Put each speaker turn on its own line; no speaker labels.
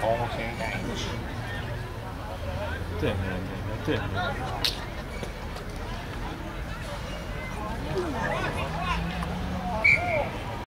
哦，现在对对对对。